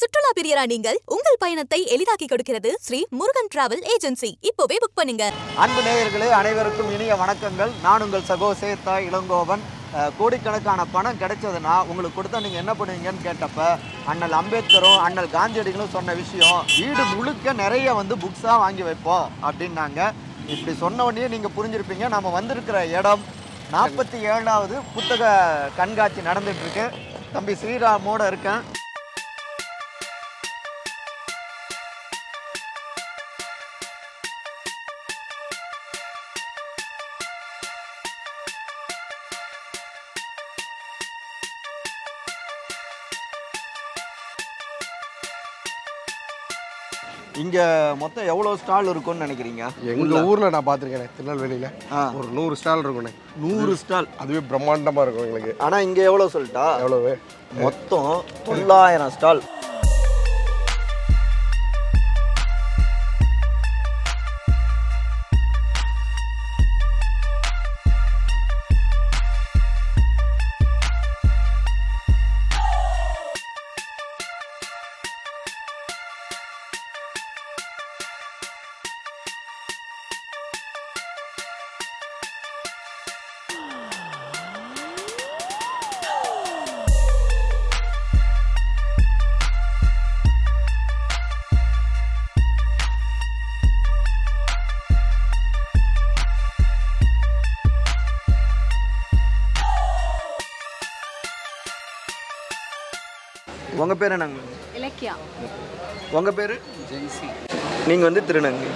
சுற்றுலா பிரியரா நீங்கள் உங்கள் பயணத்தை எளிதாக்கி கொடுக்கிறது ஸ்ரீ முருகன் டிராவல் ஏஜென்சி. இப்போவே புக் பண்ணுங்க. அன்பு நேயர்களே அனைவருக்கும் இனிய வணக்கங்கள். நான் உங்கள் சகோ சேத்தா இளங்கோவன். கோடிக்கணக்கான பணம் கிடைச்சதுன்னா உங்களுக்கு கொடுத்தா நீங்கள் என்ன பண்ணுவீங்கன்னு கேட்டப்ப அண்ணல் அம்பேத்கரும் அண்ணல் காந்தியடிகளும் சொன்ன விஷயம் வீடு முழுக்க நிறைய வந்து புக்ஸாக வாங்கி வைப்போம் அப்படின்னாங்க. இப்படி சொன்ன உடனே நீங்கள் புரிஞ்சிருப்பீங்க நம்ம வந்திருக்கிற இடம் நாற்பத்தி ஏழாவது புத்தக கண்காட்சி நடந்துட்டு இருக்கு. தம்பி ஸ்ரீராமோட இருக்கேன். இங்க மொத்தம் எவ்வளோ ஸ்டால் இருக்கும்னு நினைக்கிறீங்க? எங்க ஊர்ல? நான் பார்த்துருக்கேன் திருநெல்வேலியில. ஒரு நூறு ஸ்டால் இருக்குண்ணே நூறு ஸ்டால் அதுவே பிரம்மாண்டமா இருக்கும் எங்களுக்கு. ஆனா இங்க எவ்வளவு சொல்லிட்டா? எவ்வளவு? மொத்தம் தொள்ளாயிரம் ஸ்டால் உங்க பேர் என்னங்க? இலக்கியா. உங்க பேரு? நீங்க வந்து திருநங்கை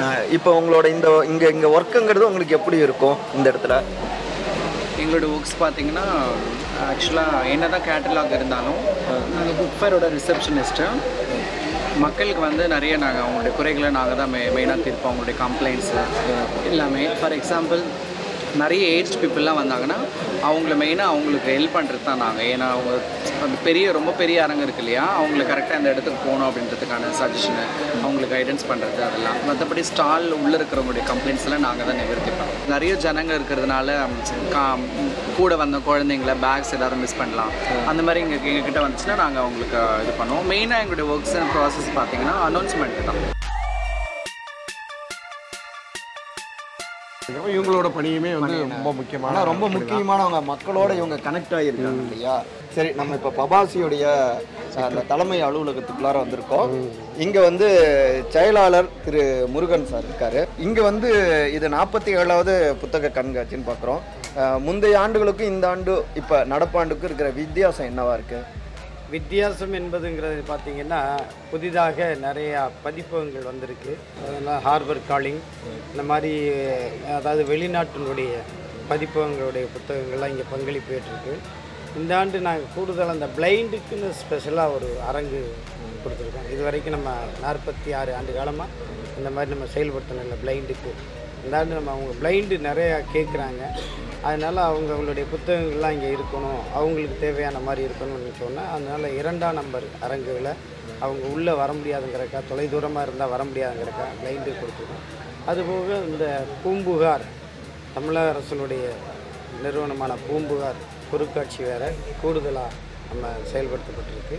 ஆஹ் இப்போ உங்களோட இந்த இங்க இங்க ஒர்க்குங்கிறது உங்களுக்கு எப்படி இருக்கும் இந்த இடத்துல? எங்களோட ஒர்க்ஸ் பார்த்தீங்கன்னா ஆக்சுவலாக என்ன தான் கேட்டலாக் இருந்தாலும் நாங்கள் புக் ஃபேரோட ரிசப்ஷனிஸ்ட்டு மக்களுக்கு வந்து நிறைய நாங்கள் அவங்களுடைய குறைகளை நாங்கள் தான் மெ மெயினாக தீர்ப்போம் அவங்களுடைய கம்ப்ளைண்ட்ஸு எல்லாமே. ஃபார் எக்ஸாம்பிள் நிறைய ஏஜ் பீப்புளெலாம் வந்தாங்கன்னா அவங்கள மெயினாக அவங்களுக்கு ஹெல்ப் பண்ணுறது தான் நாங்கள் ஏன்னா அவங்க அந்த பெரிய ரொம்ப பெரிய அரங்கம் இருக்கு இல்லையா? அவங்களுக்கு கரெக்டாக அந்த இடத்துக்கு போகணும் அப்படின்றதுக்கான சஜஷனு அவங்களுக்கு கைடன்ஸ் பண்ணுறது அதெல்லாம். மற்றபடி ஸ்டால் உள்ளே இருக்கிறவங்களுடைய கம்ப்ளைண்ட்ஸ் எல்லாம் நாங்கள் தான் நிவர்த்திப்போம். நிறைய ஜனங்க இருக்கிறதுனால கா கூட வந்த குழந்தைங்கள பேக்ஸ் ஏதாவது மிஸ் பண்ணலாம். அந்த மாதிரி எங்கள் எங்ககிட்ட வந்துச்சுன்னா நாங்கள் அவங்களுக்கு இது பண்ணுவோம். மெயினாக எங்களுடைய ஒர்க்ஸ் அண்ட் ப்ராசஸ் பார்த்தீங்கன்னா அனௌன்ஸ்மெண்ட் தான். இவங்களோட பணியுமே வந்து ரொம்ப முக்கியமான ரொம்ப முக்கியமானவங்க மக்களோட இவங்க கனெக்ட் ஆகியிருக்காங்க இல்லையா? சரி நம்ம இப்போ பபாசியுடைய அந்த தலைமை அலுவலகத்துக்குள்ளார வந்திருக்கோம். இங்க வந்து செயலாளர் திரு முருகன் சார் இருக்காரு. இங்க வந்து இது நாற்பத்தி ஏழாவது புத்தக கண்காட்சின்னு பார்க்குறோம் முந்தைய ஆண்டுகளுக்கும் இந்த ஆண்டு இப்போ நடப்பாண்டுக்கும் இருக்கிற வித்தியாசம் என்னவா இருக்கு? வித்தியாசம் என்பதுங்கிறது பார்த்திங்கன்னா புதிதாக நிறையா பதிப்பகங்கள் வந்திருக்கு. அதெல்லாம் ஹார்பர் காலிங் இந்த மாதிரி அதாவது வெளிநாட்டினுடைய பதிப்பகங்களுடைய புத்தகங்கள்லாம் இங்கே பங்களிப்பு ஏற்றிருக்கு. இந்த ஆண்டு நாங்கள் கூடுதல் அந்த பிளைண்டுக்குன்னு ஸ்பெஷலாக ஒரு அரங்கு கொடுத்துருக்கோம் இது வரைக்கும் நம்ம நாற்பத்தி ஆறு ஆண்டு காலமாக இந்த மாதிரி நம்ம செயல்படுத்தணும் இல்லை பிளைண்டுக்கு இந்த ஆண்டு நம்ம அவங்க பிளைண்டு நிறையா கேட்குறாங்க. அதனால் அவங்களுடைய புத்தகங்கள்லாம் இங்கே இருக்கணும் அவங்களுக்கு தேவையான மாதிரி இருக்கணும்னு சொன்னால் அதனால் இரண்டாம் நம்பர் அரங்குகளை அவங்க உள்ளே வர முடியாதுங்கிறக்கா தொலைதூரமாக இருந்தால் வர முடியாதுங்கிறக்கா பிளைண்டு கொடுத்துருக்கோம். அதுபோக இந்த பூம்புகார் தமிழக அரசனுடைய நிறுவனமான பூம்புகார் பொருட்காட்சி வேற கூடுதலாக நம்ம செயல்படுத்தப்பட்டிருக்கு.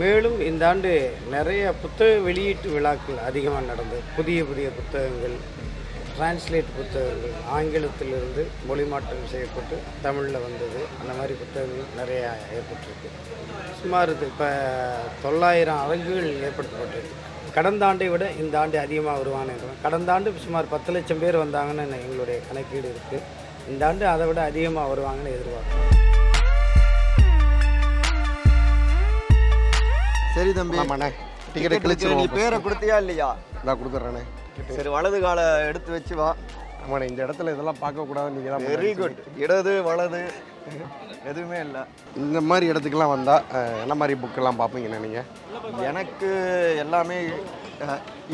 மேலும் இந்த ஆண்டு நிறைய புத்தக வெளியீட்டு விழாக்கள் அதிகமாக நடந்தது. புதிய புதிய புத்தகங்கள் டிரான்ஸ்லேட் புத்தகங்கள். ஆங்கிலத்திலிருந்து மொழிமாற்றம் செய்யப்பட்டு தமிழில் வந்தது. அந்த மாதிரி புத்தகங்கள் நிறையா ஏற்பட்டிருக்கு. சுமார் இப்போ தொள்ளாயிரம் அரங்குகள் ஏற்படுத்தப்பட்டிருக்கு. கடந்த ஆண்டை விட இந்த ஆண்டு அதிகமாக வருவான்னு. கடந்த ஆண்டு சுமார் பத்து லட்சம் பேர் வந்தாங்கன்னு என்ன- எங்களுடைய கணக்கீடு இருக்குது இந்த ஆண்டு அதை விட அதிகமாக வருவாங்கன்னு எதிர்பார்க்குறோம். சரி தம்பி. ஆமாண்ணே. டிக்கெட். கிழிச்சிருவோம் நீ பேரை கொடுத்தியா இல்லையா? நான் கொடுத்துட்றேனே சரி வலது காலை எடுத்து வச்சு வா. ஆமாண்ணே இந்த இடத்துல இதெல்லாம் பார்க்கக்கூடாது நீங்கள் தான் வெரி குட் இடது வலது எதுவுமே இல்லை. இந்த மாதிரி இடத்துக்குலாம் வந்தால் என்ன மாதிரி புக்கெல்லாம் பார்ப்பீங்கண்ணே நீங்கள் எனக்கு எல்லாமே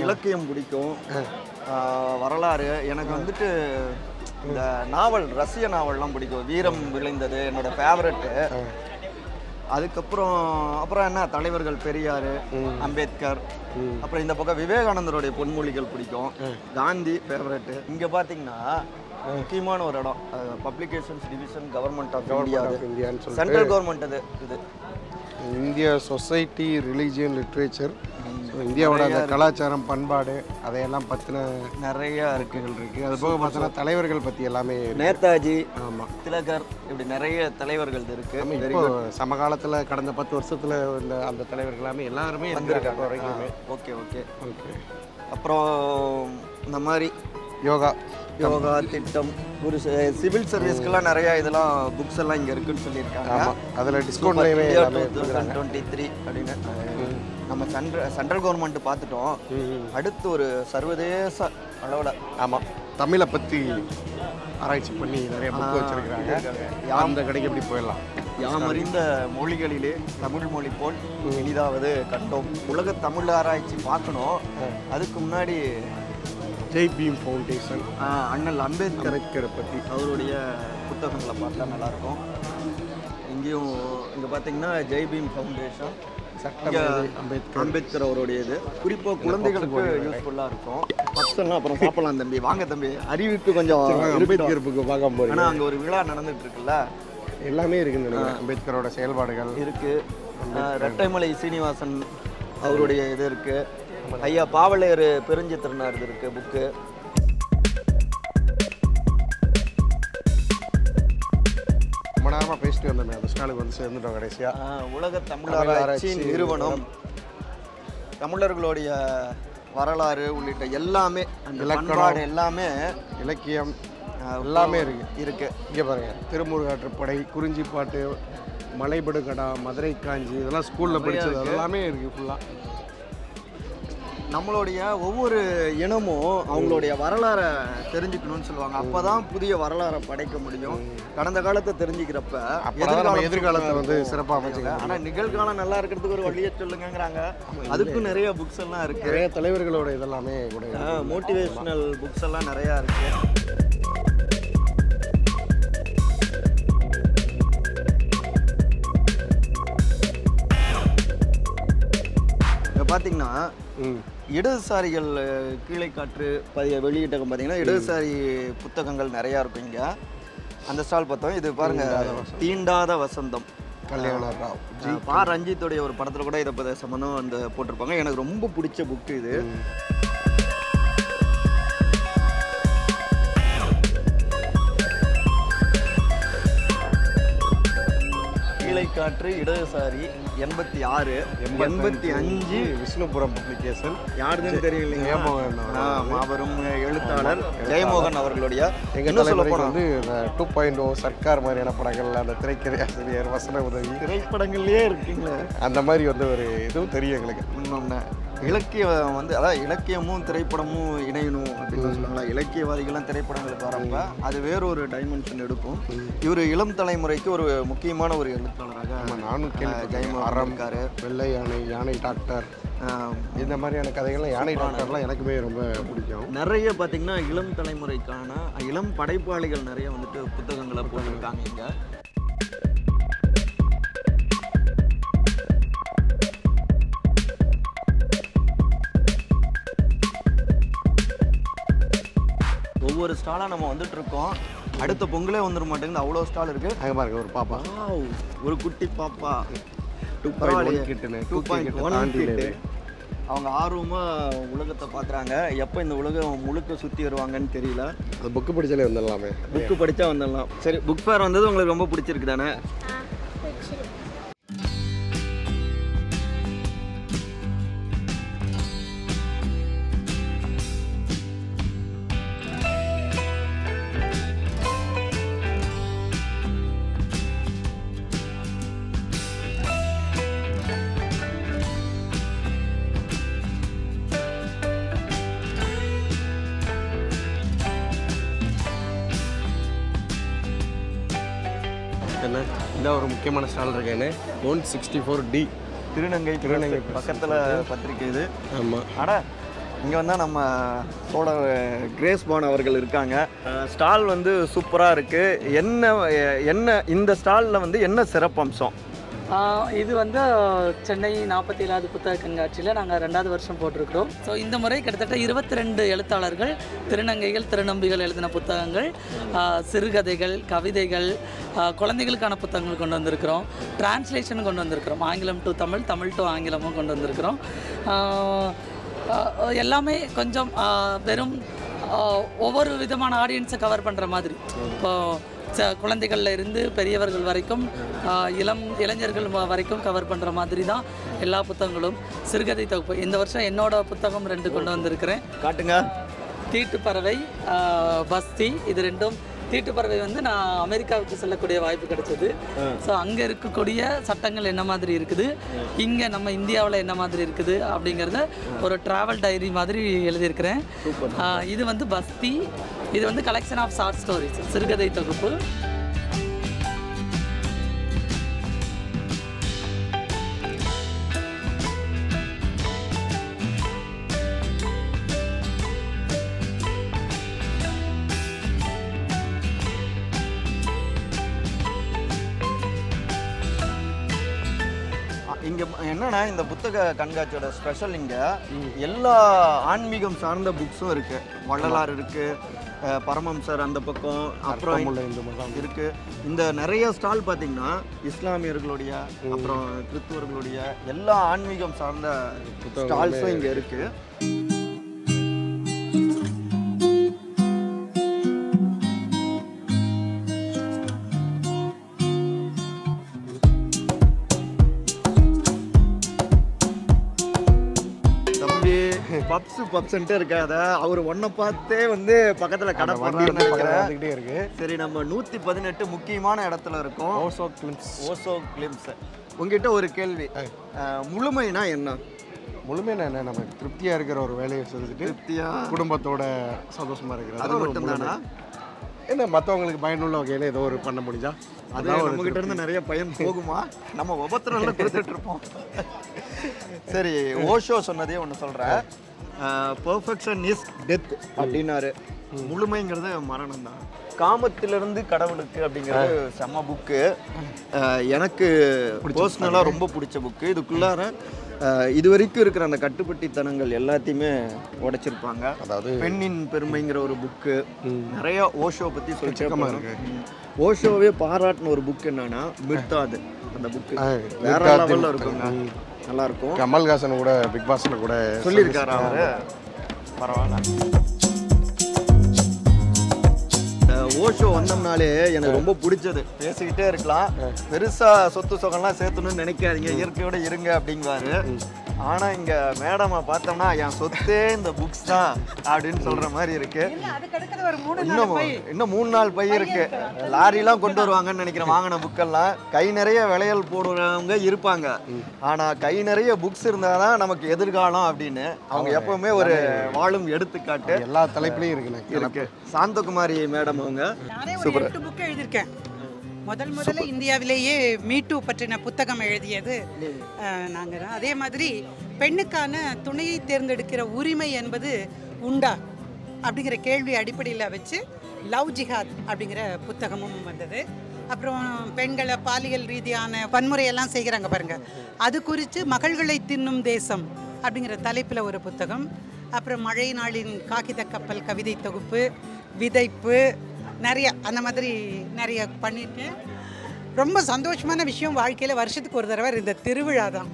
இலக்கியம் பிடிக்கும். வரலாறு. எனக்கு வந்துட்டு இந்த நாவல் ரஷ்ய நாவல்லாம் பிடிக்கும். வீரம் விளைந்தது என்னோட ஃபேவரட்டு அதுக்கப்புறம் அப்புறம் என்ன? தலைவர்கள் பெரியார் அம்பேத்கர் அப்புறம் இந்த பக்கம் விவேகானந்தருடைய பொன்மொழிகள் பிடிக்கும். காந்தி ஃபேவரட்டு இங்கே பார்த்தீங்கன்னா முக்கியமான ஒரு இடம். Publications division government of India central government அது இது. இந்திய சொசைட்டி ரிலீஜியன் லிட்ரேச்சர் இந்தியாவோட அந்த கலாச்சாரம் பண்பாடு அதையெல்லாம் பற்றின நிறைய இருக்கு. புக்குகள் இருக்குது அது போக பார்த்தோன்னா தலைவர்கள் பற்றி எல்லாமே நேதாஜி ஆமாம் திலகர் இப்படி நிறைய தலைவர்கள் இருக்கு. இப்போ சமகாலத்தில் கடந்த பத்து வருஷத்தில் இந்த அந்த தலைவர்கள் எல்லாமே எல்லாருமே வந்திருக்காங்க. இப்போ வரைக்குமே. Okay okay. ஓகே. அப்புறம் இந்த மாதிரி யோகா. யோகா திட்டம் ஒரு சிவில் சர்வீஸ்க்கெல்லாம் நிறைய இதெல்லாம் புக்ஸ் எல்லாம் இங்க இருக்குன்னு சொல்லியிருக்காங்க. அதில் டிஸ்கவுண்ட்லேயுமே டுவெண்ட்டி த்ரீ அப்படின்னு நம்ம சென்ட்ரல் சென்ட்ரல் கவர்மெண்ட் பார்த்துட்டோம். அடுத்து ஒரு சர்வதேச அளவில். ஆமாம் தமிழை பற்றி ஆராய்ச்சி பண்ணி நிறைய புக் வச்சிருக்கிறாங்க. அந்த கடைக்கு எப்படி போயிடலாம்? யாமறிந்த மொழிகளிலே தமிழ் மொழி போல் எளிதாவது கண்டோம் உலக தமிழ் ஆராய்ச்சி பார்க்கணும். அதுக்கு முன்னாடி ஜெய் பீம் ஃபவுண்டேஷன். அண்ணல் அம்பேத்கர் பற்றி அவருடைய புத்தகங்களை பார்த்தா நல்லாயிருக்கும். இங்கேயும் இங்கே பார்த்தீங்கன்னா ஜெய் பீம் ஃபவுண்டேஷன் இங்க அம்பேத்கர். அம்பேத்கர் அவருடைய இது குறிப்பாக குழந்தைகளுக்கு யூஸ்ஃபுல்லாக இருக்கும். பப்ஸ் எல்லாம் அப்புறம் சாப்பிடலாம் தம்பி. வாங்க தம்பி. அறிவிப்பு கொஞ்சம் அம்பேத்கர் புக்கு பார்க்க போகிறீங்க ஆனால் அங்கே ஒரு விழா நடந்துட்டு இருக்குல்ல எல்லாமே இருக்குன்னு அம்பேத்கரோட செயல்பாடுகள். இருக்கு. ஆஹ், ரெட்டைமலை சீனிவாசன் அவருடைய இது இருக்கு. ஐயா பாவலேறு பெருஞ்சித்திரனார் இது இருக்கு புக்கு. ரொம்ப நேரமாக பேசிட்டு வந்தோமே அந்த ஸ்டாலுக்கு வந்து சேர்ந்துட்டோம் கடைசியாக உலக தமிழ் ஆராய்ச்சி நிறுவனம். தமிழர்களுடைய வரலாறு உள்ளிட்ட எல்லாமே அந்த இலக்கணம். எல்லாமே இலக்கியம் எல்லாமே இருக்கு. இருக்கு. இங்கே பாருங்க திருமுருகாற்றுப்படை குறிஞ்சிப்பாட்டு மலைபடுகடா மதுரை காஞ்சி இதெல்லாம் ஸ்கூலில் படிச்சது அது எல்லாமே இருக்குது ஃபுல்லாக நம்மளுடைய ஒவ்வொரு இனமும் அவங்களுடைய வரலாறை தெரிஞ்சுக்கணும்னு சொல்லுவாங்க. அப்பதான் புதிய வரலாறை படைக்க முடியும். கடந்த காலத்தை தெரிஞ்சுக்கிறப்ப நம்ம எதிர்காலத்தை வந்து சிறப்பாக அமைச்சுக்கலாம் ஆனா நிகழ்காலம் நல்லா இருக்கிறதுக்கு ஒரு வழியை சொல்லுங்கங்கிறாங்க. அதுக்கும் நிறைய புக்ஸ் எல்லாம் இருக்கு. நிறைய தலைவர்களோட இதெல்லாமே கூட. மோட்டிவேஷனல் புக்ஸ் எல்லாம் நிறையா இருக்கு. இங்க பார்த்தீங்கன்னா இடதுசாரிகள் கீழே காற்று பதிய வெளியிட்டகம் பார்த்தீங்கன்னா இடதுசாரி புத்தகங்கள் நிறையா இருக்கும் இங்கே. அந்த ஸ்டால் பார்த்தோம். இது பாருங்க தீண்டாத வசந்தம். கல்யாண ராவ். பா ரஞ்சித்துடைய ஒரு படத்தில் கூட இதை பற்றி சம்மந்தம் அந்த போட்டிருப்பாங்க. எனக்கு ரொம்ப பிடிச்ச புக்கு இது. கீழைக்காற்று இடதுசாரி எண்பத்தி ஆறு எண்பத்தி அஞ்சு விஷ்ணுபுரம் பப்ளிகேஷன் யாருன்னு தெரியல ஜெயமோகன் அவர். மாபெரும் எழுத்தாளர். ஜெயமோகன் அவர்களுடைய எங்கள் தலைமுறைக்கு வந்து டூ பாயிண்ட் ஓ சர்க்கார் மாதிரியான படங்கள்ல அந்த திரைக்கதை ஆசிரியர் வசன உதவி. திரைப்படங்கள்லயே இருக்கீங்களே. அந்த மாதிரி வந்து ஒரு இதுவும் தெரியும் எங்களுக்கு. இன்னொன்று இலக்கியம் வந்து அதாவது இலக்கியமும் திரைப்படமும் இணையணும் அப்படின்னு சொல்லுவாங்களா இலக்கியவாதிகள்லாம் திரைப்படங்களுக்கு வரப்ப அது வேற ஒரு டைமென்ஷன் எடுக்கும். இவர் இளம் தலைமுறைக்கு ஒரு முக்கியமான ஒரு எழுத்தாளராக நானும் ஜெயமோகன் அறம் இருக்காரு. வெள்ளை யானை யானை டாக்டர். இந்த மாதிரியான கதைகள்லாம் யானை டாக்டர்லாம் எனக்குமே ரொம்ப பிடிக்கும். நிறைய பார்த்தீங்கன்னா இளம் தலைமுறைக்கான இளம் படைப்பாளிகள் நிறைய வந்துட்டு புத்தகங்களை போட்டிருக்காங்க இங்க. ஒவ்வொரு ஸ்டாலாக நம்ம வந்துட்டு இருக்கோம். அடுத்த பொங்கலே வந்துட மாட்டேங்குது. அவ்வளோ ஸ்டால் இருக்கு. அங்கே பாருங்க ஒரு பாப்பா. Wow, ஒரு குட்டி பாப்பா. டூ பாயிண்ட் ஒன் கிட்டுன்னு டூ டூ பாயிண்ட் கிட்ட ஒன் தாண்டி அவங்க ஆர்வமாக உலகத்தை பார்க்குறாங்க. எப்போ இந்த உலகம் முழுக்க சுற்றி வருவாங்கன்னு தெரியல. அது புக்கு படிச்சாலே வந்துடலாமே. புக்கு படித்தா வந்துடலாம். சரி புக் ஃபேர் வந்தது உங்களுக்கு ரொம்ப பிடிச்சிருக்கு தானே முக்கியமான ஸ்டால் இருக்கேன்னு ஒன் சிக்ஸ்டி ஃபோர் டி திருநங்கை திருநங்கை பக்கத்தில் பத்திரிக்கை இது. ஆமாம் அட இங்கே வந்தால் நம்ம சோழர் கிரேஸ் பான் அவர்கள் இருக்காங்க. ஸ்டால் வந்து சூப்பராக இருக்குது என்ன என்ன இந்த ஸ்டாலில் வந்து என்ன சிறப்பம்சம்? இது வந்து சென்னை நாற்பத்தி ஏழாவது புத்தக கண்காட்சியில் நாங்கள் ரெண்டாவது வருஷம் போட்டிருக்கிறோம். ஸோ இந்த முறை கிட்டத்தட்ட இருபத்தி ரெண்டு எழுத்தாளர்கள் திருநங்கைகள் திருநம்பிகள் எழுதின புத்தகங்கள் சிறுகதைகள் கவிதைகள் குழந்தைகளுக்கான புத்தகங்கள் கொண்டு வந்திருக்கிறோம். டிரான்ஸ்லேஷன் கொண்டு வந்திருக்கிறோம். ஆங்கிலம் டு தமிழ் தமிழ் டு ஆங்கிலமும் கொண்டு வந்திருக்கிறோம். எல்லாமே கொஞ்சம் வெறும் ஒவ்வொரு விதமான ஆடியன்ஸை கவர் பண்ணுற மாதிரி. இப்போது ச குழந்தைகள்ல இருந்து பெரியவர்கள் வரைக்கும் இளம் இளைஞர்கள் வரைக்கும் கவர் பண்ணுற மாதிரி தான் எல்லா புத்தகங்களும். சிறுகதை தொகுப்பு. இந்த வருஷம் என்னோட புத்தகம் ரெண்டு கொண்டு வந்திருக்கிறேன். காட்டுங்க. தீட்டு பறவை பஸ்தி இது ரெண்டும். தீட்டு பறவை வந்து நான் அமெரிக்காவுக்கு செல்லக்கூடிய வாய்ப்பு கிடைச்சது. ஸோ அங்கே இருக்கக்கூடிய சட்டங்கள் என்ன மாதிரி இருக்குது? இங்கே நம்ம இந்தியாவில் என்ன மாதிரி இருக்குது? அப்படிங்கிறத ஒரு ட்ராவல் டைரி மாதிரி எழுதியிருக்கிறேன். இது வந்து பஸ்தி இது வந்து கலெக்ஷன் ஆஃப் ஷார்ட் ஸ்டோரிஸ் சிறுகதை தொகுப்பு. இந்த புத்தக கண்காட்சியோட ஸ்பெஷல் இங்க எல்லா ஆன்மீகம் சார்ந்த புக்ஸும் இருக்கு. வள்ளலார் இருக்கு பரமம்சர் அந்த பக்கம் அப்புறம் இருக்கு. இந்த நிறைய ஸ்டால் பார்த்தீங்கன்னா இஸ்லாமியர்களுடைய அப்புறம் கிறிஸ்துவர்களுடைய எல்லா ஆன்மீகம் சார்ந்த ஸ்டால்ஸும் இங்க இருக்கு. பப்ஸ் பப்ஸ்ன்ட்டு இருக்காத அவர் ஒன்றை பார்த்தே வந்து பக்கத்துல கடை வந்துக்கிட்டே இருக்கு. சரி நம்ம நூத்தி பதினெட்டு முக்கியமான இடத்துல இருக்கோம். ஓசோ கிளிம்ஸ் ஓசோ கிளிம்ஸ் உங்ககிட்ட ஒரு கேள்வி. முழுமைனா என்ன? முழுமையான என்ன? நம்ம திருப்தியா இருக்கிற ஒரு வேலையை செஞ்சுட்டு திருப்தியா? குடும்பத்தோட சந்தோஷமா இருக்கிறது. அது மட்டும்தானா. என்ன மற்றவங்களுக்கு பயனுள்ள வகையில் ஏதோ ஒரு பண்ண முடிஞ்சா? அது அதான் ஒரு நம்ம கிட்ட இருந்து நிறைய பயன் போகுமா? நம்ம ஒவ்வொருத்தரும் கொடுத்துட்டு இருப்போம். சரி ஓஷோ சொன்னதே ஒன்று சொல்கிறேன் பர்ஃபெக்ஷன் இஸ் டெத் அப்படின்னாரு. முழுமைங்கிறது மரணம் தான் காமத்திலிருந்து கடவுளுக்கு அப்படிங்கிறது செம்ம புக்கு எனக்கு பர்சனலாக ரொம்ப பிடிச்ச புக்கு இதுக்குள்ளார இது வரைக்கும் இருக்கிற அந்த கட்டுப்பட்டித்தனங்கள் எல்லாத்தையுமே உடைச்சிருப்பாங்க. அதாவது பெண்ணின் பெருமைங்கிற ஒரு புக்கு நிறைய ஓஷோ பற்றி எக்கச்சக்கமா சொல்லி இருக்கு. ஓஷோவே பாராட்டின ஒரு புக் என்னன்னா மிர்தாது. அந்த புக்கு வேற. லெவல்ல இருக்குங்க. நல்லா இருக்கும் கமல்ஹாசன் கூட பிக் பாஸ்ல கூட சொல்லியிருக்காரு அவரு. பரவாயில்ல. ஓஷோ வந்தோம்னாலே எனக்கு ரொம்ப பிடிச்சது. பேசிக்கிட்டே இருக்கலாம். பெருசா சொத்து சுகம்லாம் சேர்த்தணும்னு நினைக்காதீங்க. இயற்கையோட இருங்க அப்படிங்குவாரு. ஆனா இங்க மேடமை பார்த்தோம்னா என் சொத்தே இந்த புக்ஸ் தான் அப்படின்னு சொல்ற மாதிரி இருக்கு. இன்னும் இன்னும் மூணு நாள் பை இருக்கு. லாரிலாம் கொண்டு வருவாங்கன்னு நினைக்கிறேன் வாங்கின புக்கெல்லாம் கை நிறைய விளையல் போடுறவங்க இருப்பாங்க. ஆனா கை நிறைய புக்ஸ் இருந்தாதான் நமக்கு எதிர்காலம் அப்படின்னு. அவங்க எப்பவுமே ஒரு வாழும் எடுத்துக்காட்டு. எல்லா தலைப்புலையும் இருக்குண்ணே இருக்கு. சாந்தகுமாரி மேடம் அவங்க. நானே ஒரு எட்டு புக் எழுதியிருக்கேன். முதல் முதல்ல இந்தியாவிலேயே மீட்டு பற்றின புத்தகம் எழுதியது நாங்கள் தான். அதே மாதிரி பெண்ணுக்கான துணையை தேர்ந்தெடுக்கிற உரிமை என்பது உண்டா? அப்படிங்கிற கேள்வி அடிப்படையில் வச்சு லவ் ஜிஹாத் அப்படிங்கிற புத்தகமும் வந்தது. அப்புறம் பெண்களை பாலியல் ரீதியான வன்முறையெல்லாம் செய்கிறாங்க பாருங்க. அது குறித்து மகள்களை தின்னும் தேசம் அப்படிங்கிற தலைப்பில் ஒரு புத்தகம். அப்புறம் மழை நாளின் காகித கப்பல் கவிதை தொகுப்பு விதைப்பு நிறைய அந்த மாதிரி நிறைய பண்ணியிருக்கேன் ரொம்ப சந்தோஷமான விஷயம் வாழ்க்கையில் வருஷத்துக்கு ஒரு தடவை இந்த திருவிழா தான்.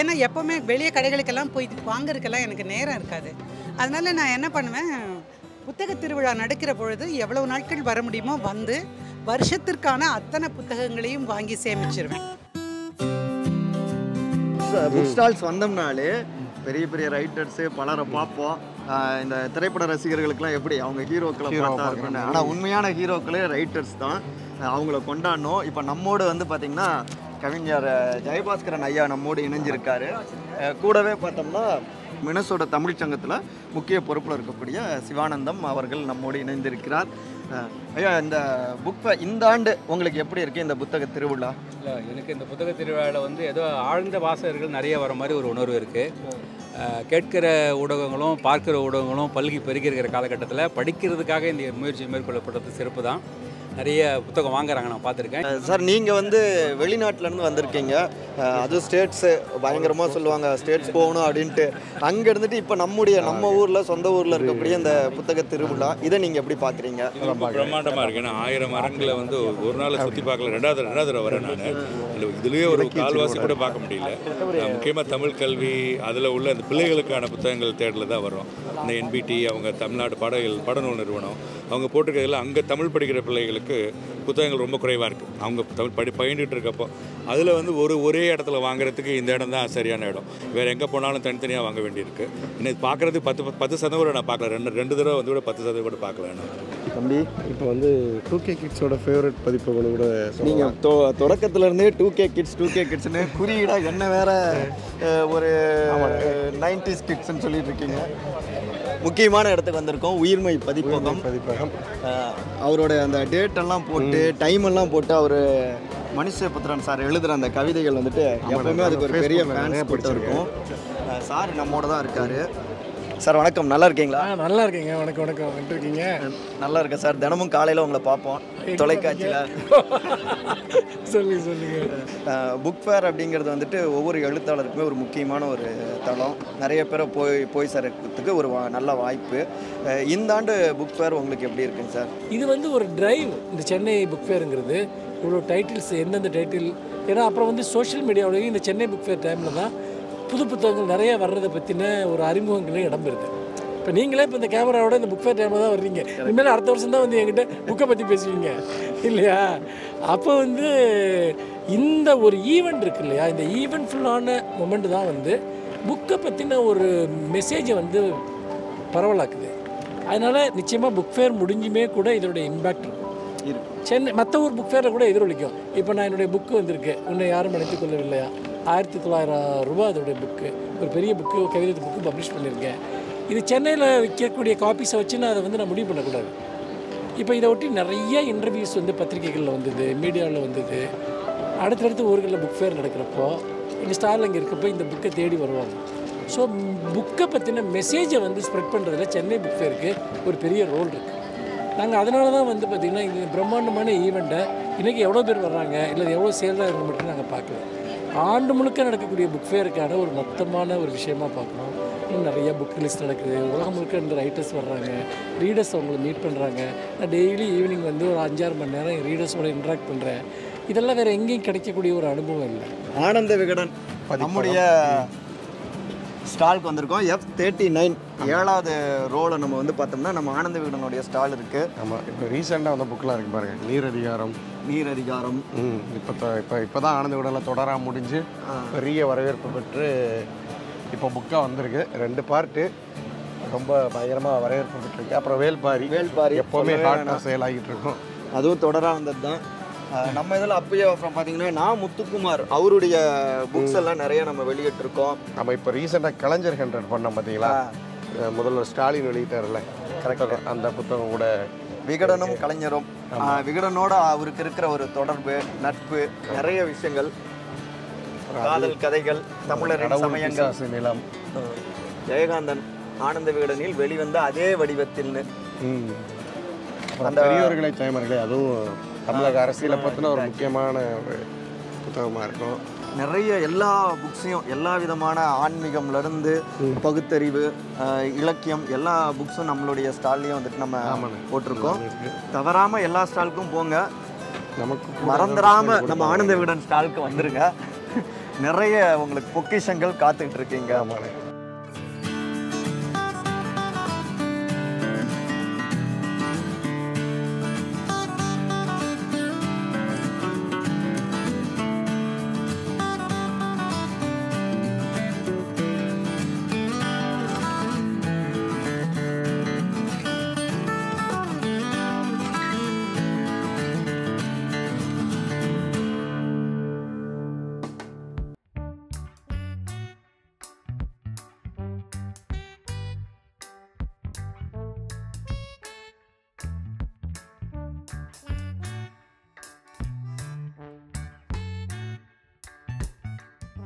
ஏன்னா எப்போவுமே வெளியே கடைகளுக்கெல்லாம் போய் வாங்குறதுக்கெல்லாம் எனக்கு நேரம் இருக்காது. அதனால் நான் என்ன பண்ணுவேன் புத்தக திருவிழா நடக்கிற பொழுது எவ்வளோ நாட்கள் வர முடியுமோ வந்து வருஷத்திற்கான அத்தனை புத்தகங்களையும் வாங்கி சேமிச்சிருவேன். புக் ஸ்டால்ஸ் வந்தோம்னாலே பெரிய பெரிய ரைட்டர்ஸு பலரை பார்ப்போம். இந்த திரைப்பட ரசிகர்களுக்கெல்லாம் எப்படி? அவங்க ஹீரோக்களை Hero பார்த்தா ஆனால் உண்மையான ஹீரோக்களே ரைட்டர்ஸ் தான். அவங்கள கொண்டாடணும். இப்போ நம்மோடு வந்து பார்த்திங்கன்னா கவிஞர் ஜெயபாஸ்கரன் ஐயா நம்மோடு இணைஞ்சிருக்காரு. கூடவே பார்த்தோம்னா மினசோட தமிழ் சங்கத்தில் முக்கிய பொறுப்பில் இருக்கக்கூடிய சிவானந்தம் அவர்கள் நம்மோடு இணைந்திருக்கிறார். ஐயா இந்த புக்கை இந்த ஆண்டு உங்களுக்கு எப்படி இருக்கு இந்த புத்தக திருவிழா? இல்லை எனக்கு இந்த புத்தக திருவிழாவில் வந்து ஏதோ ஆழ்ந்த வாசகர்கள் நிறைய வர மாதிரி ஒரு உணர்வு இருக்குது கேட்கிற ஊடகங்களும் பார்க்கிற ஊடகங்களும் பல்கி பெருகி இருக்கிற காலகட்டத்தில் படிக்கிறதுக்காக இந்த முயற்சி மேற்கொள்ளப்பட்டது சிறப்பு தான் நிறைய புத்தகம் வாங்குறாங்க நான் பார்த்துருக்கேன். சார் நீங்கள் வந்து வெளிநாட்டிலேருந்து வந்திருக்கீங்க. அது ஸ்டேட்ஸு பயங்கரமாக சொல்லுவாங்க ஸ்டேட்ஸ் போகணும் அப்படின்ட்டு. அங்கே இருந்துட்டு இப்போ நம்முடைய நம்ம ஊரில் சொந்த ஊரில் இருக்கக்கூடிய இந்த புத்தக திருவிழா இதை நீங்கள் எப்படி பார்க்குறீங்க? ரொம்ப பிரம்மாண்டமாக இருக்கு. ஏன்னா ஆயிரம் மரங்களை வந்து ஒரு நாள் சுற்றி பார்க்கல. ரெண்டாவது ரெண்டாவது தடவை வரேன் நான். இதுலேயே ஒரு கால்வாசி கூட பார்க்க முடியல. முக்கியமாக தமிழ் கல்வி அதில் உள்ள அந்த பிள்ளைகளுக்கான புத்தகங்கள் தேடல தான் வரும் இந்த என்பிடி அவங்க தமிழ்நாடு பாடல் பாடநூல் நிறுவனம் அவங்க போட்டிருக்கிறதுல அங்கே தமிழ் படிக்கிற பிள்ளைகளுக்கு புத்தகங்கள் ரொம்ப குறைவாக இருக்குது அவங்க தமிழ் படி பயின்றுட்டு இருக்கப்போ அதில் வந்து ஒரு ஒரே இடத்துல வாங்குறதுக்கு இந்த இடம் தான் சரியான இடம். வேறு எங்கே போனாலும் தனித்தனியாக வாங்க வேண்டியிருக்கு. இன்னைக்கு பார்க்குறது பத்து பத்து சதவீதம் கூட நான் பார்க்கல ரெண்டு ரெண்டு தடவை வந்து கூட பத்து சதவீதம் கூட பார்க்கல நான். தம்பி இப்போ வந்து டூ கே கிட்ஸோட ஃபேவரட் பதிப்புகள் கூட நீங்கள் தொ தொடக்கத்துலேருந்தே two K kids two K கிட்ஸ்னு குறியீடாக என்ன வேற ஒரு நைன்டிஸ் கிட்ஸ்ன்னு சொல்லிட்டு இருக்கீங்க. முக்கியமான இடத்துக்கு வந்திருக்கோம். உயிர்மை பதிப்பகம். பதிப்பகம். அவரோட அந்த டேட் எல்லாம் போட்டு டைம் எல்லாம் போட்டு அவர் மனுஷபுத்திரன் சார் எழுதுகிற அந்த கவிதைகள் வந்துட்டு எப்பவுமே அதுக்கு ஒரு பெரிய ஃபேன்ஸ் கூட்டம் இருக்கும். சார் நம்மோட தான் இருக்காரு. சார் வணக்கம். நல்லா இருக்கீங்களா? நல்லா இருக்கீங்க. வணக்கம் வணக்கம். இருக்கீங்க? நல்லா இருக்கேன் சார். தினமும் காலையில் உங்களை பார்ப்போம். தொலைக்காட்சியில். சொல்லுங்க. சொல்லுங்க புக் ஃபேர் அப்படிங்கிறது வந்துட்டு ஒவ்வொரு எழுத்தாளருக்குமே ஒரு முக்கியமான ஒரு தளம். நிறைய பேரை போய் போய் சேர்றதுக்கு ஒரு நல்ல வாய்ப்பு. இந்த ஆண்டு புக் ஃபேர் உங்களுக்கு எப்படி இருக்குங்க சார்? இது வந்து ஒரு டிரைவ் இந்த சென்னை புக் ஃபேருங்கிறது இவ்வளோ டைட்டில்ஸ் எந்தெந்த டைட்டில் ஏன்னா அப்புறம் வந்து சோஷியல் மீடியாவிலையும் இந்த சென்னை புக் ஃபேர் டைமில் தான் புது புத்தகங்கள் நிறைய வர்றதை பற்றின ஒரு அறிமுகங்களே இடம் பெறுது. இப்போ நீங்களே இப்போ இந்த கேமராவோட இந்த புக் ஃபேர் டைமில் தான் வர்றீங்க. இனிமேல் அடுத்த வருஷம் தான் வந்து என்கிட்ட புக்கை பற்றி பேசுவீங்க. இல்லையா? அப்போ வந்து இந்த ஒரு ஈவெண்ட் இருக்கு இல்லையா? இந்த ஈவெண்ட் ஃபுல்லான மொமெண்ட் தான் வந்து புக்கை பற்றின ஒரு மெசேஜை வந்து பரவலாக்குது. அதனால் நிச்சயமாக புக் ஃபேர் முடிஞ்சுமே கூட இதோட இம்பேக்ட் இருக்கும். இருக்கு சென்னை மற்ற ஊர் புக் ஃபேரில் கூட எதிரொலிக்கும். இப்போ நான் என்னுடைய புக்கு வந்திருக்கு. உன்னை யாரும் நினைத்துக் கொள்ளவில்லையா? ஆயிரத்தி தொள்ளாயிரம் ரூபா அதோடைய புக்கு ஒரு பெரிய புக்கு கவிதை புக்கு பப்ளிஷ் பண்ணியிருக்கேன். இது சென்னையில் விற்கக்கூடிய காப்பீஸை வச்சு நான் அதை வந்து நான் முடிவு பண்ணக்கூடாது. இப்போ இதை ஒட்டி நிறைய இன்டர்வியூஸ் வந்து பத்திரிகைகளில் வந்தது மீடியாவில் வந்தது. அடுத்தடுத்து ஊர்களில் புக் ஃபேர் நடக்கிறப்போ எங்கள் ஸ்டாரில் இங்கே இருக்கப்போ இந்த புக்கை தேடி வருவாங்க. ஸோ புக்கை பற்றின மெசேஜை வந்து ஸ்ப்ரெட் பண்ணுறதுல சென்னை புக் ஃபேருக்கு ஒரு பெரிய ரோல் இருக்குது நாங்கள் அதனால தான் வந்து பார்த்திங்கன்னா இந்த பிரம்மாண்டமான ஈவெண்ட்டை இன்றைக்கி எவ்வளோ பேர் வர்றாங்க இல்லை எவ்வளோ சேல்ஸாக இருக்கு மட்டும் நாங்கள் பார்க்கல. ஆண்டு முழுக்க நடக்கக்கூடிய புக் ஃபேருக்கான ஒரு மொத்தமான ஒரு விஷயமா பார்க்கணும். இன்னும் நிறைய புக் லிஸ்ட் நடக்குது. உலகம் முழுக்க இந்த ரைட்டர்ஸ் வர்றாங்க. ரீடர்ஸ் அவங்கள மீட் பண்ணுறாங்க நான் டெய்லி ஈவினிங் வந்து ஒரு அஞ்சாறு மணி நேரம் ரீடர்ஸோட இன்ட்ராக்ட் பண்ணுறேன் இதெல்லாம் வேறு எங்கேயும் கிடைக்கக்கூடிய ஒரு அனுபவம் இல்லை. ஆனந்த விகடன் நம்முடைய ஸ்டாலுக்கு வந்திருக்கோம். எஃப் தேர்ட்டி நைன் ஏழாவது ரோலை நம்ம வந்து பார்த்தோம்னா நம்ம ஆனந்த விகடனுடைய ஸ்டால் இருக்குது ஆமாம் இப்போ ரீசெண்டாக வந்த புக்கெலாம் இருக்கு பாருங்க. நீர் அதிகாரம். நீர் அதிகாரம். இப்போ இப்போ இப்போ தான் ஆனந்த விடலை தொடரா முடிஞ்சு பெரிய வரவேற்பு பெற்று இப்போ புக்காக வந்திருக்கு. ரெண்டு பார்ட்டு ரொம்ப பயங்கரமாக வரவேற்பு பெற்றிருக்கு. அப்புறம் வேல்பாரி. வேல்பாரி எப்போவுமே ஹாட்டாக. சேல் ஆகிட்டு இருக்கும். அதுவும் தொடராக வந்தது தான் நம்ம இதில் அப்பயே அப்புறம் பார்த்தீங்கன்னா நான் முத்துக்குமார் அவருடைய புக்ஸ் எல்லாம் நிறைய நம்ம வெளியிட்டிருக்கோம். நம்ம இப்போ ரீசெண்டாக கலைஞர் ஹண்ட்ரட் பண்ணோம் பார்த்தீங்களா? முதல்வர் ஸ்டாலின் வெளியிட்டார்ல கரெக்டாக அந்த புத்தகம் கூட விகடனும் கலைஞரும். விகடனோட அவருக்கு இருக்கிற ஒரு தொடர்பு நட்பு நிறைய விஷயங்கள். காதல் கதைகள் தமிழரின் சமயங்கள். நிலம். ஜெயகாந்தன் ஆனந்த விகடனில் வெளிவந்த அதே வடிவத்தில்னு. அந்த- பெரியோர்களை தாய்மார்களே அதுவும் தமிழக அரசியலை பற்றின ஒரு முக்கியமான ஒரு புத்தகமாக இருக்கும். நிறைய எல்லா புக்ஸையும் எல்லா விதமான ஆன்மீகம்லேருந்து பகுத்தறிவு இலக்கியம் எல்லா புக்ஸும் நம்மளுடைய ஸ்டால்லையும் வந்துட்டு நம்ம. போட்டிருக்கோம். தவறாமல் எல்லா ஸ்டாலுக்கும் போங்க. நமக்கு மறந்துடாம நம்ம. ஆனந்த விகடன் ஸ்டாலுக்கு வந்துருங்க. நிறைய உங்களுக்கு பொக்கிஷங்கள் காத்துக்கிட்டு இருக்கீங்க.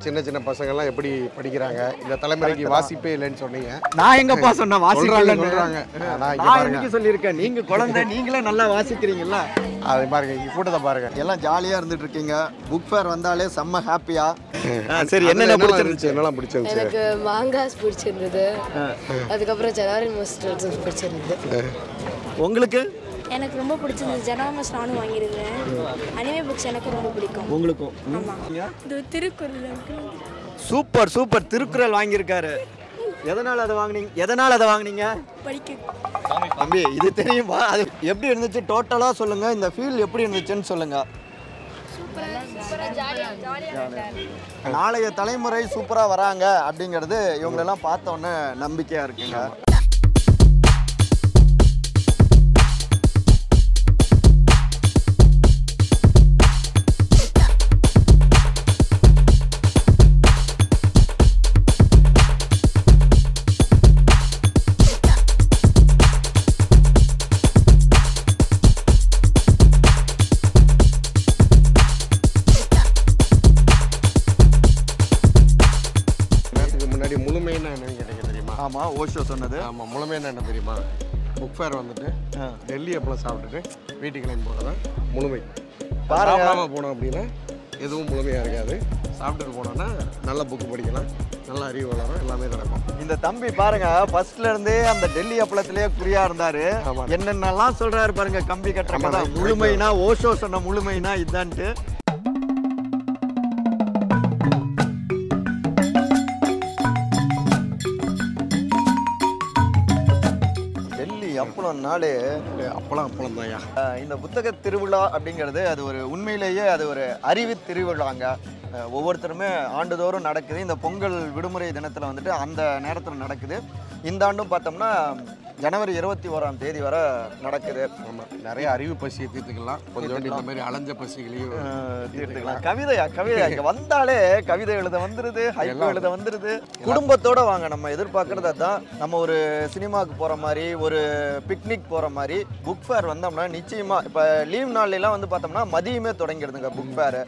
சின்ன சின்ன பசங்கள்லாம் எப்படி படிக்கிறாங்க? இந்த தலைமுறைக்கு வாசிப்பே இல்லைன்னு சொன்னீங்க. நான் எங்கப்பா. ஆனா இங்க நான். இன்னைக்கு சொல்லியிருக்கேன்? நீங்க குழந்தை நீங்களே நல்லா வாசிக்கிறீங்கல்ல. அது பாருங்க இங்க கூட்டத்தை பாருங்க. எல்லாம் ஜாலியா இருந்துட்டு இருக்கீங்க. புக் ஃபேர் வந்தாலே செம்ம ஹாப்பியா சரி என்னென்ன பிடிச்சிருந்துச்சு? இருந்துச்சு? என்னெல்லாம் பிடிச்சிருந்துச்சு? எனக்கு மாங்காஸ் பிடிச்சிருந்தது. அதுக்கப்புறம் ஜனவரி மாஸ்டர்ஸ் பிடிச்சிருந்தது. உங்களுக்கு? எனக்கு ரொம்ப பிடிச்சிருந்தது. ஜனவமஸ் நானும் வாங்கியிருக்கேன் அனிமே புக்ஸ் எனக்கு ரொம்ப பிடிக்கும். உங்களுக்கும்? இது திருக்குறள் சூப்பர் சூப்பர். திருக்குறள் வாங்கியிருக்காரு. எதனால அதை வாங்குனீங்க? எதனால அதை வாங்குனீங்க? படிக்க. தம்பி இது தெரியுமா? அது எப்படி இருந்துச்சு? டோட்டலா சொல்லுங்க. இந்த ஃபீல் எப்படி இருந்துச்சுன்னு சொல்லுங்க. நாளைய தலைமுறை சூப்பரா வராங்க அப்படிங்கிறது இவங்களெல்லாம் பார்த்த உடனே நம்பிக்கையா இருக்குங்க. ஓஷோ சொன்னது. ஆமாம் முழுமைன்னா என்ன தெரியுமா? புக் ஃபேர் வந்துட்டு டெல்லி அப்பளம் சாப்பிட்டுட்டு வீட்டுக்கு கிளம்பி போகிறதான் முழுமை. சாப்பிடாம போனோம் அப்படின்னா எதுவும் முழுமையாக இருக்காது. சாப்பிட்டுட்டு போனோம்னா நல்ல புக்கு படிக்கலாம். நல்ல அறிவு வளரும் எல்லாமே நடக்கும். இந்த தம்பி பாருங்க ஃபர்ஸ்ட்ல இருந்தே அந்த டெல்லி அப்பளத்திலேயே குறியா இருந்தாரு. என்னென்னலாம் சொல்றாரு பாருங்க கம்பி கட்டுற ஆமா, கதை நான் முழுமைனா ஓஷோ சொன்ன முழுமைனா இதான்ட்டு. டெல்லி அப்பளம் அப்பளம் தான்யா. இந்த புத்தக திருவிழா அப்படிங்கிறது அது ஒரு உண்மையிலேயே அது ஒரு அறிவு திருவிழாங்க. ஒவ்வொருத்தருமே ஆண்டுதோறும் நடக்குது. இந்த பொங்கல் விடுமுறை தினத்தில் வந்துட்டு அந்த நேரத்தில் நடக்குது. இந்த ஆண்டும் பார்த்தோம்னா ஜனவரி இருபத்தி ஓராம் தேதி வரை நடக்குது. ஆமாம் நிறைய அறிவு பசியை தீர்த்துக்கலாம். கொஞ்சோண்டு இந்த மாதிரி அலைஞ்ச பசிகளையும் தீர்த்துக்கலாம். கவிதையா கவிதையா? இங்க வந்தாலே கவிதை எழுத வந்துருது ஹைப்போ எல்லாம் எழுத வந்துருது. குடும்பத்தோட வாங்க நம்ம எதிர்பார்க்கறது அதான். நம்ம ஒரு சினிமாவுக்கு போற மாதிரி ஒரு பிக்னிக் போற மாதிரி புக் ஃபேர் வந்தோம்னா நிச்சயமா இப்ப லீவ் நாள்ல எல்லாம் வந்து பார்த்தோம்னா மதியமே தொடங்கிடுதுங்க புக் ஃபேர்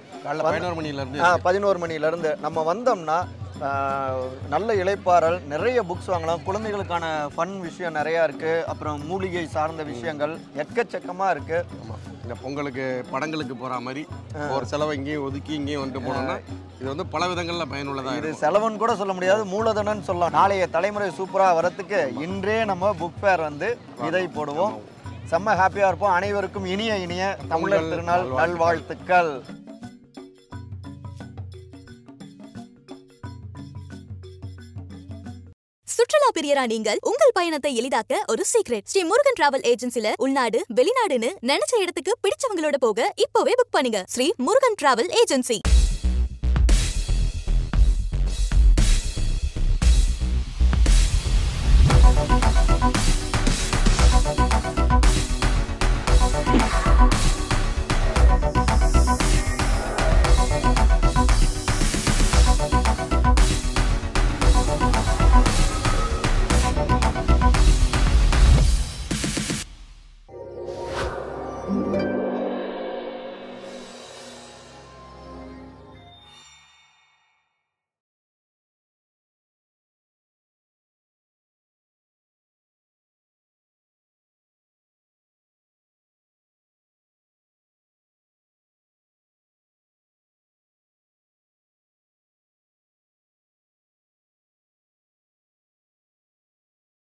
பதினோரு மணில இருந்து. ஆ பதினோரு மணில இருந்து. நம்ம வந்தோம்னா நல்ல இளைப்பாறல் நிறைய புக்ஸ் வாங்கலாம். குழந்தைகளுக்கான ஃபன் விஷயம் நிறையா இருக்கு. அப்புறம் மூலிகை சார்ந்த விஷயங்கள் எக்கச்சக்கமா இருக்கு. இந்த பொங்கலுக்கு படங்களுக்கு போகிற மாதிரி ஒரு செலவை இங்கேயும் ஒதுக்கி இங்கேயும் வந்துட்டு போனோம்னா இது வந்து பல விதங்களில் பயனுள்ளதாக இது செலவுன்னு கூட சொல்ல முடியாது. மூலதனம்னு சொல்லலாம். நாளைய தலைமுறை சூப்பராக வரத்துக்கு இன்றே நம்ம புக் ஃபேர் வந்து விதை போடுவோம். செம்ம ஹாப்பியாக இருப்போம். அனைவருக்கும் இனிய இனிய தமிழர் திருநாள் நல்வாழ்த்துக்கள். சுற்றுலா பிரியரா நீங்கள் உங்கள் பயணத்தை எளிதாக்க ஒரு சீக்ரெட் ஸ்ரீ முருகன் டிராவல் ஏஜென்சில உள்நாடு வெளிநாடுன்னு நினைச்ச இடத்துக்கு பிடிச்சவங்களோட போக இப்போவே புக் பண்ணுங்க. Sri Murugan travel agency